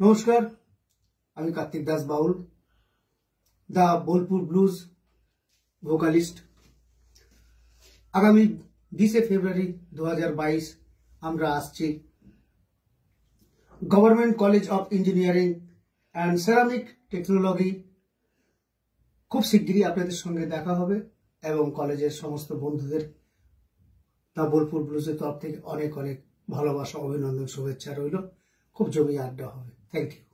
নমস্কার, আমি Kartik Das Baul, the Bolpur blues vocalist. আগামী বিশে ফেব্রুয়ারি দু হাজার বাইশ আমরা আসছি government college of engineering and ceramic technology. খুব শিগগিরই আপনাদের সঙ্গে দেখা হবে এবং কলেজের সমস্ত বন্ধুদের দ্য বোলপুর ব্লুজের তরফ থেকে অনেক অনেক ভালোবাসা, অভিনন্দন, শুভেচ্ছা রইল। খুব জমি আড্ডা হবে। Thank you.